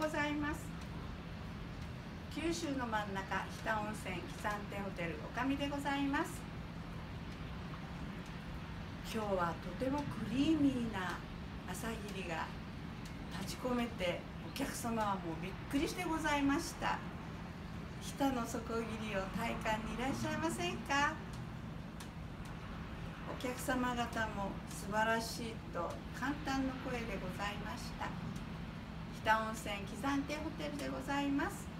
ございます。九州の真ん中日田温泉喜山亭ホテルおかみでございます。今日はとてもクリーミーな朝霧が立ち込めてお客様はもうびっくりしてございました。日田の底霧を体感にいらっしゃいませんか？お客様方も素晴らしいと簡単の声でございました。北温泉喜山亭ホテルでございます。